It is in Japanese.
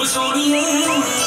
不说你。